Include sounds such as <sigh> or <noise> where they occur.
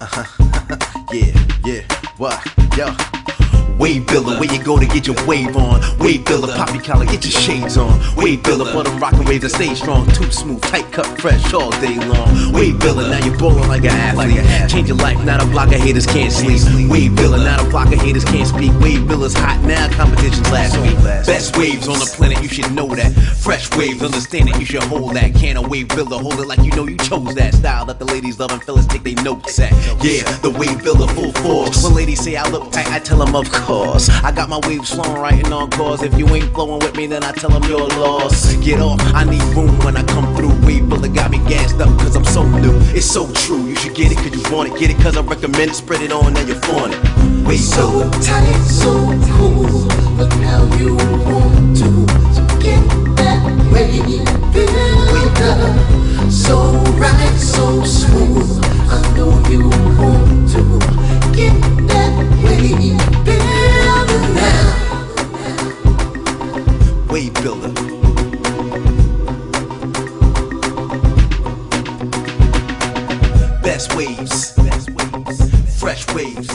<laughs> yeah, yeah, what, yo. Wave builder, where you go to get your wave on. Wave builder, pop your collar, get your shades on. Wave builder, for them rockin' waves that stay strong. Too smooth, tight cut, fresh all day long. Wave builder, now you're ballin' like an athlete. Change your life, not a block of haters can't sleep. Wave builder, not a block of haters can't speak. Wave builder's hot now, competition's last week. Best waves on the planet, you should know that. Fresh waves, understand it, you should hold that. Can a wave builder, hold it like you know you chose that style that the ladies love and fellas take their notes at. Yeah, the wave builder full force. When ladies say I look tight, I tell them of course. I got my waves flowing, writing on cause. If you ain't flowing with me, then I tell them you're lost. Get off, I need room when I come through. Wave builder got me gassed up cause I'm so new. It's so true, you should get it cause you want it. Get it cause I recommend it, spread it on, now you're it. Wave So tight, so Wave builder. Best waves. Fresh waves.